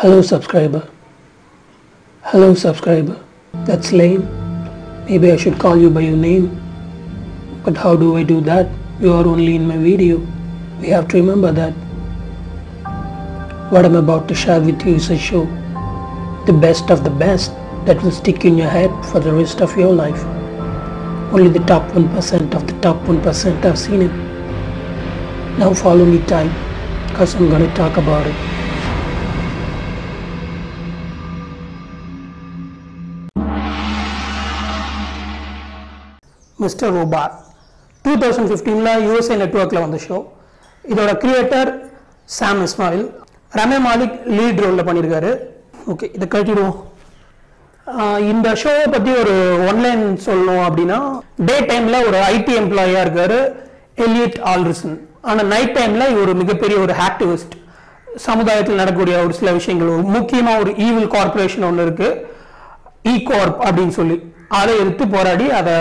Hello, subscriber. Hello, subscriber. That's lame. Maybe I should call you by your name. But how do I do that? You are only in my video. We have to remember that. What I'm about to share with you is a show. The best of the best that will stick in your head for the rest of your life. Only the top 1% of the top 1% have seen it. Now follow me tight because I'm to talk about it. Mister Robot two thousand ஃபிஃப்டீனில் USA நெட்ஒர்க்கில் வந்த show இதோட creator Sam Esmail. Rami Malek lead ரோலில் பண்ணியிருக்காரு okay இதை கட்டிடுவோம் இந்த ஷோவை பற்றி ஒரு ஒன்லைன் சொல்லணும் அப்படின்னா டே டைமில் ஒரு ஐடி எம்ப்ளாயியாக இருக்கார் எலியட் ஆல்ரிசன் ஆனால் நைட் டைமில் இவர் மிகப்பெரிய ஒரு ஆக்டிவிஸ்ட் சமுதாயத்தில் நடக்கக்கூடிய ஒரு சில விஷயங்கள். ஒரு முக்கியமாக ஒரு ஈவில் கார்பரேஷன் ஒன்று இருக்குது இ கார்ப் அப்படின்னு சொல்லி. அதை எடுத்து போராடி அதை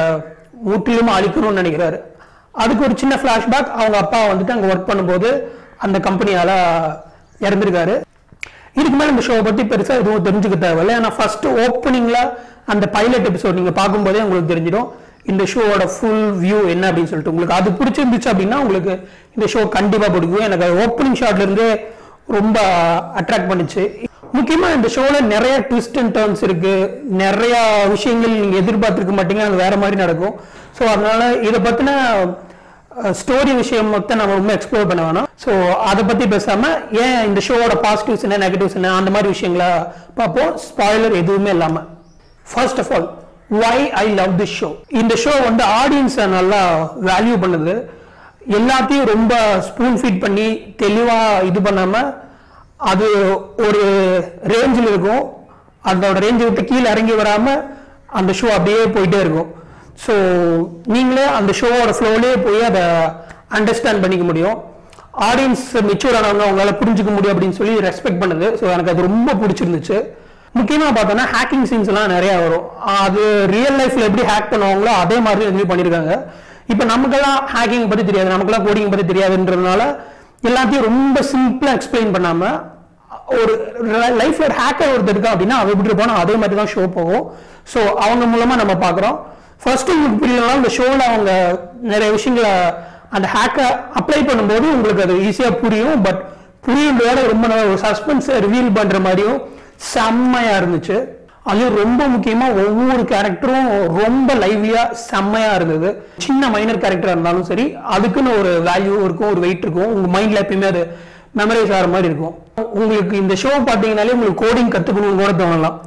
முற்றிலும் அழிக்கணும்னு நினைக்கிறாரு. அதுக்கு ஒரு சின்ன ஃப்ளாஷ்பேக் அவங்க அப்பா வந்துட்டு அங்கே ஒர்க் பண்ணும்போது அந்த கம்பெனியால இறந்துருக்காரு. இதுக்கு மேலே இந்த ஷோவை பற்றி பெருசாக எதுவும் தெரிஞ்சுக்க தேவையில்லை. ஏன்னா ஃபர்ஸ்ட் ஓப்பனிங்கில் அந்த பைலட் எபிசோட் நீங்கள் பார்க்கும்போதே உங்களுக்கு தெரிஞ்சிடும். இந்த ஷோவோட ஃபுல் வியூ என்ன அப்படின்னு சொல்லிட்டு. உங்களுக்கு அது பிடிச்சிருந்துச்சு அப்படின்னா உங்களுக்கு இந்த ஷோ கண்டிப்பாக பிடிக்கும். எனக்கு ஓப்பனிங் ஷாட்லேருந்தே ரொம்ப அட்ராக்ட் பண்ணுச்சு. முக்கியமாக இந்த ஷோவில் நிறைய ட்விஸ்ட் அண்ட் டர்ன்ஸ் இருக்குது நிறையா விஷயங்கள் நீங்கள் எதிர்பார்த்திருக்க மாட்டீங்க. அது வேறு மாதிரி நடக்கும். ஸோ அதனால் இதை பற்றின ஸ்டோரி விஷயம் மொத்தம் நம்ம ரொம்ப எக்ஸ்ப்ளோர் பண்ண வேணாம். ஸோ அதை பற்றி பேசாமல் ஏன் இந்த ஷோவோட பாசிட்டிவ்ஸ் என்ன நெகட்டிவ்ஸ் என்ன அந்த மாதிரி விஷயங்களை பார்ப்போம். ஸ்பாய்லர் எதுவுமே இல்லாமல் first of all why I love this show இந்த ஷோ வந்து ஆடியன்ஸை நல்லா வேல்யூ பண்ணுது. எல்லாத்தையும் ரொம்ப ஸ்பூன் ஃபீட் பண்ணி தெளிவாக இது பண்ணாமல் அது ஒரு ரேஞ்சில் இருக்கும். அதோட ரேஞ்சை விட்டு கீழே இறங்கி வராமல் அந்த ஷோ அப்படியே போயிட்டே இருக்கும். ஸோ நீங்களே அந்த ஷோவோட ஃப்ளோலேயே போய் அதை அண்டர்ஸ்டாண்ட் பண்ணிக்க முடியும். ஆடியன்ஸ் மெச்சூர் ஆனவங்க அவங்களால புரிஞ்சுக்க முடியும் அப்படின்னு சொல்லி ரெஸ்பெக்ட் பண்ணுது. ஸோ எனக்கு அது ரொம்ப பிடிச்சிருந்துச்சு. முக்கியமாக பார்த்தோன்னா ஹேக்கிங் சீன்ஸ்லாம் நிறைய வரும். அது ரியல் லைஃப்ல எப்படி ஹேக் பண்ணுவாங்களோ அதே மாதிரி ரிவ்யூ பண்ணியிருக்காங்க இப்போ நமக்கெல்லாம் ஹேக்கிங் பற்றி தெரியாது. நமக்கெல்லாம் கோடிங் பற்றி தெரியாதுன்றதுனால எல்லாத்தையும் ரொம்ப சிம்பிளாக எக்ஸ்பிளைன் பண்ணாமல் ஒரு லைஃப்ல ஒரு ஹேக்கர் ஒருத்தர் இருக்கா அப்படின்னா அவன் எப்படி இருப்பானோ அதே மாதிரி தான் ஷோ போகும். ஸோ அவங்க மூலமாக நம்ம பார்க்குறோம். ஃபர்ஸ்ட் உங்களுக்கு புரியலனாலும் இந்த ஷோவில் அவங்க நிறைய விஷயங்களை அந்த ஹேக்கை அப்ளை பண்ணும்போது உங்களுக்கு அது ஈஸியாக புரியும். பட் புரியும்போது ரொம்ப ஒரு சஸ்பென்ஸை ரிவீல் பண்ணுற மாதிரியும் செம்மையாக இருந்துச்சு. அதுவும் ரொம்ப முக்கியமா ஒவ்வொரு கேரக்டரும் ரொம்ப லைவ்லியா செம்மையா இருந்தது. சின்ன மைனர் கேரக்டராக இருந்தாலும் சரி அதுக்குன்னு ஒரு வேல்யூ இருக்கும் ஒரு வெயிட் இருக்கும். உங்க மைண்ட்ல எப்பயுமே அது மெமரைஸ் ஆகிற மாதிரி இருக்கும். உங்களுக்கு இந்த ஷோ பார்த்தீங்கனாலே உங்களுக்கு கோடிங் கத்துக்கணும்னு கூட தோணலாம்.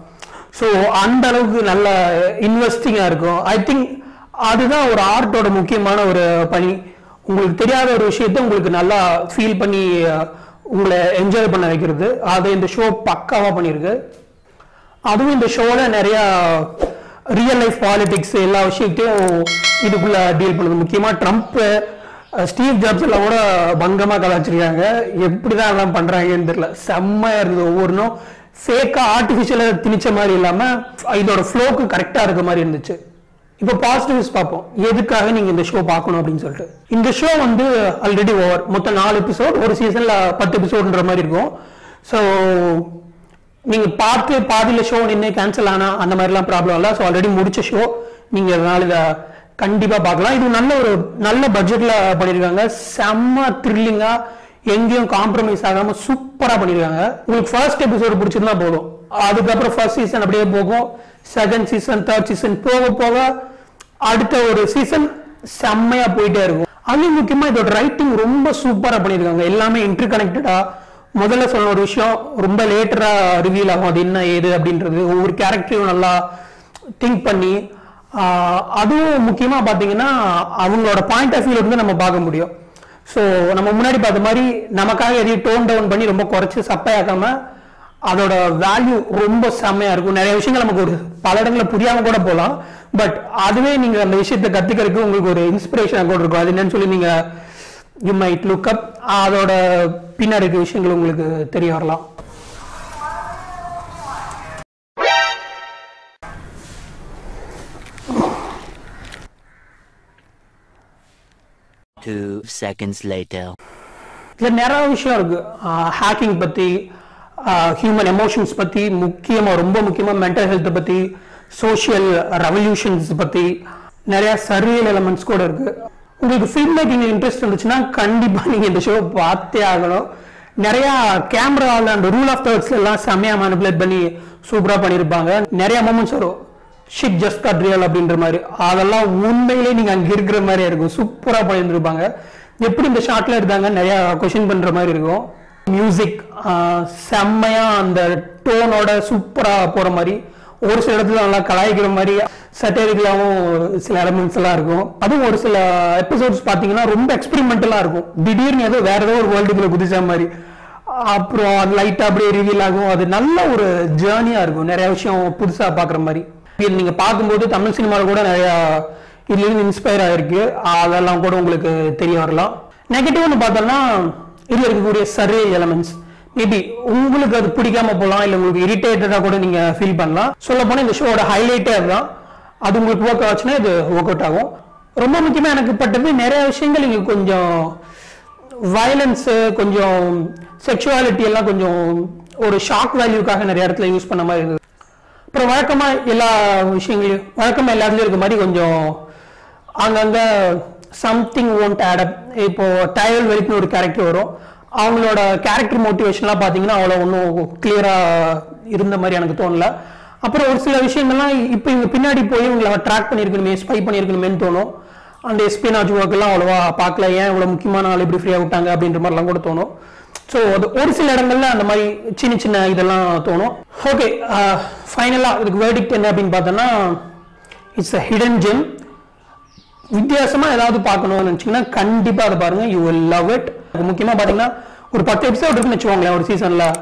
ஸோ அந்த அளவுக்கு நல்ல இன்வெஸ்டிங்கா இருக்கும். ஐ திங்க் அதுதான் ஒரு ஆர்ட்டோட முக்கியமான ஒரு பணி. உங்களுக்கு தெரியாத ஒரு விஷயத்த உங்களுக்கு நல்லா ஃபீல் பண்ணி உங்களை என்ஜாய் பண்ண வைக்கிறது. அதை இந்த ஷோ பக்காவாக பண்ணியிருக்கு. அதுவும் இந்த ஷோவில் நிறையா ரியல் லைஃப் பாலிடிக்ஸ் எல்லா விஷயத்தையும் இதுக்குள்ள டீல் பண்ணுது. முக்கியமாக ட்ரம்ப்பு ஸ்டீவ் ஜாப்ஸ் எல்லாம் கூட பங்கமாக கலாச்சிருக்காங்க எப்படிதான் எல்லாம் பண்ணுறாங்கன்னு தெரியல. செம்மையாக இருந்தது ஒவ்வொன்றும் ஃபேக்காக ஆர்டிஃபிஷியலாக திணிச்ச மாதிரி இல்லாமல் இதோட ஃப்ளோக்கு கரெக்டாக இருக்க மாதிரி இருந்துச்சு. இப்போ பாசிட்டிவ்ஸ் பார்ப்போம். எதுக்காக நீங்கள் இந்த ஷோ பார்க்கணும் அப்படின்னு சொல்லிட்டு. இந்த ஷோ வந்து ஆல்ரெடி ஓவர் மொத்தம் நாலு எபிசோட் ஒரு சீசனில் பத்து எபிசோடுன்ற மாதிரி இருக்கும். ஸோ நீங்கள் பார்த்து பாதியில் ஷோ நின்று கேன்சல் ஆனால் அந்த மாதிரிலாம் ப்ராப்ளம் இல்லை. ஸோ ஆல்ரெடி முடிச்ச ஷோ நீங்கள் அதனால் இதை கண்டிப்பாக பார்க்கலாம். இது நல்ல ஒரு நல்ல பட்ஜெட்டில் பண்ணியிருக்காங்க செம்ம த்ரில்லிங்காக எங்கேயும் காம்ப்ரமைஸ் ஆகாமல் சூப்பராக பண்ணியிருக்காங்க உங்களுக்கு ஃபர்ஸ்ட் எபிசோடு பிடிச்சிருந்தா போதும். அதுக்கப்புறம் ஃபர்ஸ்ட் சீசன் அப்படியே போகும். செகண்ட் சீசன் தேர்ட் சீசன் போக போக அடுத்த ஒரு சீசன் செம்மையாக போயிட்டே இருக்கும். அது முக்கியமாக இதோட ரைட்டிங் ரொம்ப சூப்பராக பண்ணியிருக்காங்க எல்லாமே இன்டர் கனெக்டடாக முதல்ல சொன்ன ஒரு விஷயம் ரொம்ப லேட்டராக ரிவீல் ஆகும். அது என்ன ஏது அப்படின்றது. ஒவ்வொரு கேரக்டரையும் நல்லா திங்க் பண்ணி அதுவும் முக்கியமாக பார்த்தீங்கன்னா அவங்களோட பாயிண்ட் ஆஃப் வியூல இருந்து நம்ம பார்க்க முடியும். ஸோ நம்ம முன்னாடி பார்த்த மாதிரி நமக்காக எதையும் டோன் டவுன் பண்ணி ரொம்ப குறைச்சி சப்பையாக்காமல் அதோட வேல்யூ ரொம்ப செம்மையாக இருக்கும். நிறைய விஷயங்கள் நமக்கு ஒரு பல இடங்களில் புரியாமல் கூட போகலாம். பட் அதுவே நீங்கள் அந்த விஷயத்தை கற்றுக்கிறதுக்கு உங்களுக்கு ஒரு இன்ஸ்பிரேஷன் கூட இருக்கும். அது என்னன்னு சொல்லி நீங்கள் யூ மைட் லுக் அப் அதோட பின்னாடி இருக்க விஷயங்கள் உங்களுக்கு தெரிய வரலாம். Two seconds later. இதுல நிறைய விஷயம் இருக்கு. ஹேக்கிங் பத்தி ஹியூமன் எமோஷன்ஸ் பற்றி முக்கியமாக ரொம்ப முக்கியமாக மென்டல் ஹெல்த்தை பற்றி சோஷியல் ரெவல்யூஷன்ஸ் பற்றி நிறையா சர்வியல் எலமெண்ட்ஸ் கூட இருக்குது உங்களுக்கு ஃபில்ம் மேக்கிங் இன்ட்ரெஸ்ட் இருந்துச்சுன்னா கண்டிப்பாக நீங்கள் இந்த ஷோ பார்த்தே ஆகணும். நிறையா கேமராவில் அந்த ரூல் ஆஃப் தேர்ட்ஸ் எல்லாம் செம்மையாக மேனிபுலேட் பண்ணி சூப்பராக பண்ணியிருப்பாங்க நிறையா மூமெண்ட்ஸ் வரும். ஷிட் ஜஸ்ட் கட் ரியல் அப்படின்ற மாதிரி. அதெல்லாம் உண்மையிலே நீங்கள் அங்கே இருக்கிற மாதிரி இருக்கும். சூப்பராக பண்ணியிருந்துருப்பாங்க எப்படி இந்த ஷார்ட்டில் எடுத்தாங்க? நிறையா கொஷின் பண்ணுற மாதிரி இருக்கும். மியூசிக் செம்மையாக அந்த டோனோட சூப்பராக போகிற மாதிரி ஒரு சில இடத்துல நல்லா கலாய்க்கிற மாதிரி சட்டேரிக்கலாகவும் சில எலமெண்ட்ஸ் எல்லாம் இருக்கும். அதுவும் ஒரு சில எபிசோட்ஸ் பார்த்தீங்கன்னா ரொம்ப எக்ஸ்பெரிமெண்டலாக இருக்கும். திடீர்னு ஏதோ வேற ஏதோ ஒரு வேர்ல்டுக்குள்ள குதிச்ச மாதிரி. அப்புறம் அது லைட்டாக அப்படியே ரிவீல் ஆகும். அது நல்ல ஒரு ஜேர்னியாக இருக்கும். நிறைய விஷயம் புதுசாக பார்க்குற மாதிரி. இது நீங்கள் பார்க்கும்போது தமிழ் சினிமாவில் கூட நிறையா இதுலேருந்து இன்ஸ்பயர் ஆகிருக்கு அதெல்லாம் கூட உங்களுக்கு தெரிய வரலாம். நெகட்டிவ்னு பார்த்தோம்னா இதில் இருக்கக்கூடிய சர்வே எலமெண்ட்ஸ் மேபி உங்களுக்கு அது பிடிக்காம போகலாம் இல்லை உங்களுக்கு இரிட்டேட்டடாக கூட நீங்கள் ஃபீல் பண்ணலாம். சொல்ல போனால் இந்த ஷோவோட ஹைலைட்டே அதுதான். அது உங்களுக்கு ஒர்க் ஆச்சுன்னா இது ஒர்க் அவுட் ஆகும். ரொம்ப முக்கியமாக எனக்கு பட்டது நிறைய விஷயங்கள் இங்கே கொஞ்சம் வயலன்ஸு கொஞ்சம் செக்ஷுவாலிட்டி எல்லாம் கொஞ்சம் ஒரு ஷாக் வேல்யூக்காக நிறைய இடத்துல யூஸ் பண்ண மாதிரி இருந்தது. அப்புறம் வழக்கமாக எல்லா விஷயங்களையும் வழக்கமாக எல்லாத்துலேயும் இருக்க மாதிரி கொஞ்சம் அங்கங்கே சம்திங் ஓன்ட் ஆடப் இப்போ டயல் வெளிக்குன்னு ஒரு கேரக்டர் வரும். அவங்களோட கேரக்டர் மோட்டிவேஷன்லாம் பார்த்தீங்கன்னா அவ்வளோ ஒன்றும் கிளியராக இருந்த மாதிரி எனக்கு தோணல. அப்புறம் ஒரு சில விஷயங்கள்லாம் இப்போ இவங்க பின்னாடி போய் இவங்களை ட்ராக் பண்ணியிருக்கணுமே ஸ்பை பண்ணியிருக்கணுமேன்னு தோணும். அந்த எஸ்பினாஜ் ஒர்க்கெல்லாம் அவ்வளோவா பார்க்கல. ஏன் இவ்வளோ முக்கியமான ஆள் இப்படி ஃப்ரீயாக விட்டாங்க அப்படின்ற மாதிரிலாம் கூட தோணும். ஸோ அது ஒரு சில இடங்கள்ல அந்த மாதிரி சின்ன சின்ன இதெல்லாம் தோணும். ஓகே ஃபைனலாக இதுக்கு வேர்டிக்ட் என்ன அப்படின்னு பார்த்தோன்னா இட்ஸ் அ ஹிடன் ஜெம் வித்தியாசமாக ஏதாவது பார்க்கணும்னு நினச்சிங்கன்னா கண்டிப்பாக அதை பாருங்க. யூ வில் லவ் இட் முக்கியமாக பார்த்தீங்கன்னா ஒரு பத்து எபிசோட் இருக்குன்னு வச்சுக்கோங்களேன் ஒரு சீசனில்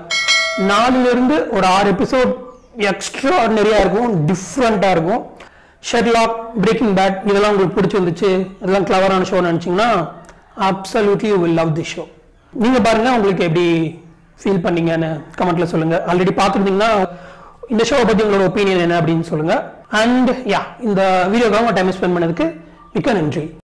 நாலுலேருந்து ஒரு ஆறு எபிசோட் எக்ஸ்ட்ரா நிறையா இருக்கும் டிஃப்ரெண்ட்டாக இருக்கும். ஷெர்லாக் பிரேக்கிங் பேட் இதெல்லாம் உங்களுக்கு பிடிச்சிருந்துச்சு இதெல்லாம் கிளவரான ஷோ நினச்சிங்கன்னா absolutely will love the show நீங்கள் பாருங்கள் உங்களுக்கு எப்படி ஃபீல் பண்ணீங்கன்னு கமெண்ட்டில் சொல்லுங்கள் ஆல்ரெடி பார்த்துருந்தீங்கன்னா இந்த ஷோவை பற்றி உங்களோட ஒப்பீனியன் என்ன அப்படின்னு சொல்லுங்கள் அண்ட் யா இந்த வீடியோக்காக டைம் ஸ்பெண்ட் பண்ணதுக்கு மிக்க நன்றி.